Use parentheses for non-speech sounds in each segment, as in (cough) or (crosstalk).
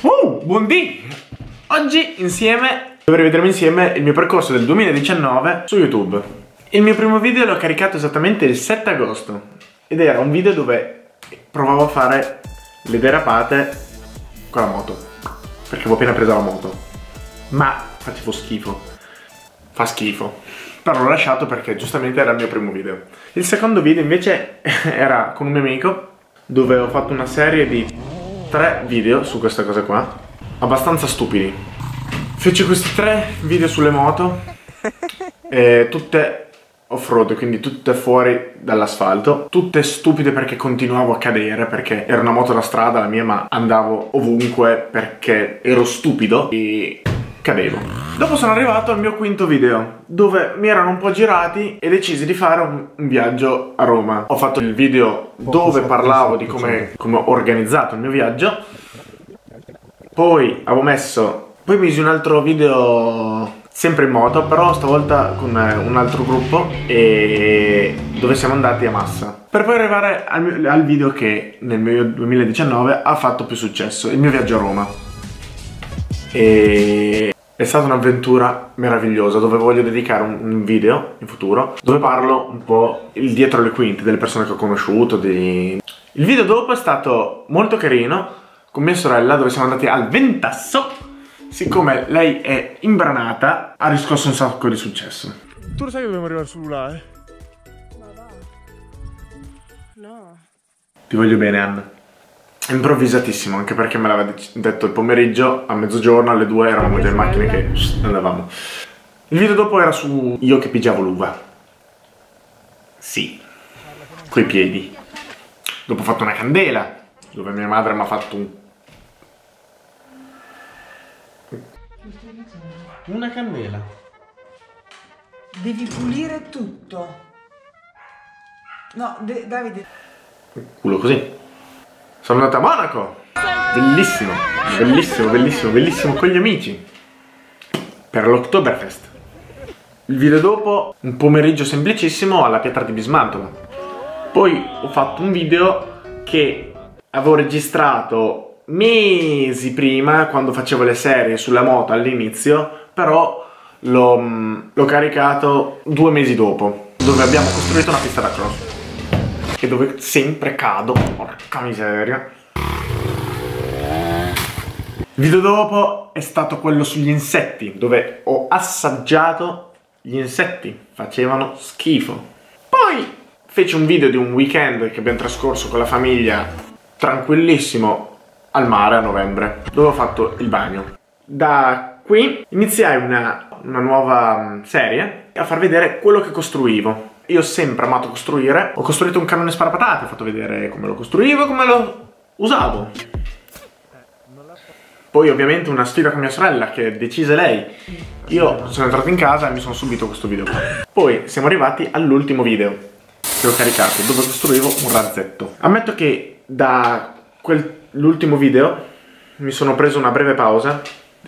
Uh, buondì! Oggi insieme dovrei vedremo insieme il mio percorso del 2019 su YouTube. Il mio primo video l'ho caricato esattamente il 7 agosto ed era un video dove provavo a fare le derapate con la moto perché avevo appena preso la moto. Ma facevo schifo. Fa schifo. Però l'ho lasciato perché giustamente era il mio primo video. Il secondo video invece (laughs) era con un mio amico dove ho fatto una serie di tre video su questa cosa qua, abbastanza stupidi. Feci questi tre video sulle moto, (laughs) eh, tutte off-road, quindi tutte fuori dall'asfalto, tutte stupide perché continuavo a cadere, perché era una moto da strada la mia, ma andavo ovunque perché ero stupido e cadevo. Dopo sono arrivato al mio quinto video, dove mi erano un po' girati e decisi di fare un, un viaggio a Roma. Ho fatto il video dove parlavo di come, come ho organizzato il mio viaggio. Poi avevo messo... Poi misi un altro video sempre in moto, però stavolta con un altro gruppo e dove siamo andati a Massa. Per poi arrivare al, mio, al video che nel mio 2019 ha fatto più successo, il mio viaggio a Roma. E è stata un'avventura meravigliosa dove voglio dedicare un, un, video in futuro dove parlo un po' il dietro le quinte delle persone che ho conosciuto. Di... Il video dopo è stato molto carino con mia sorella dove siamo andati al Ventasso. Siccome lei è imbranata ha riscosso un sacco di successo. Tu lo sai che dobbiamo arrivare su là, eh? Ma va. No. Ti voglio bene, Anna improvvisatissimo anche perché me l'aveva detto il pomeriggio a mezzogiorno alle due eravamo già in macchina che andavamo. Il video dopo era su io che pigiavo l'uva. Sì. Coi piedi. Dopo ho fatto una candela dove mia madre mi ha fatto un una candela. Devi pulire tutto. No Davide. Culo così sono andato a Monaco. Bellissimo, bellissimo, bellissimo, bellissimo con gli amici. Per l'Oktoberfest. Il video dopo, un pomeriggio semplicissimo alla pietra di Bismantola. Poi ho fatto un video che avevo registrato mesi prima, quando facevo le serie sulla moto all'inizio, però l'ho caricato due mesi dopo, dove abbiamo costruito una pista da cross e dove sempre cado. Porca miseria. Il video dopo è stato quello sugli insetti, dove ho assaggiato gli insetti. Facevano schifo. Poi feci un video di un weekend che abbiamo trascorso con la famiglia, tranquillissimo, al mare a novembre, dove ho fatto il bagno. Da qui iniziai una, una nuova mm, serie a far vedere quello che costruivo io ho sempre amato costruire. Ho costruito un cannone sparapatate, ho fatto vedere come lo costruivo e come lo usavo. Poi ovviamente una sfida con mia sorella che decise lei. Io sono entrato in casa e mi sono subito questo video Poi siamo arrivati all'ultimo video che ho caricato dove costruivo un razzetto. Ammetto che da quell'ultimo video mi sono preso una breve pausa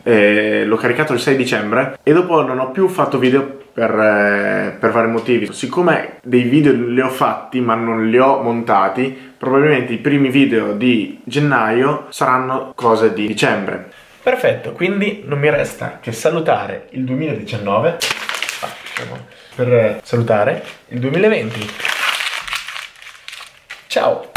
eh, l'ho caricato il 6 dicembre e dopo non ho più fatto video per, eh, per, vari motivi. Siccome dei video li ho fatti ma non li ho montati, probabilmente i primi video di gennaio saranno cose di dicembre. Perfetto, quindi non mi resta che salutare il 2019 ah, per salutare il 2020. Ciao!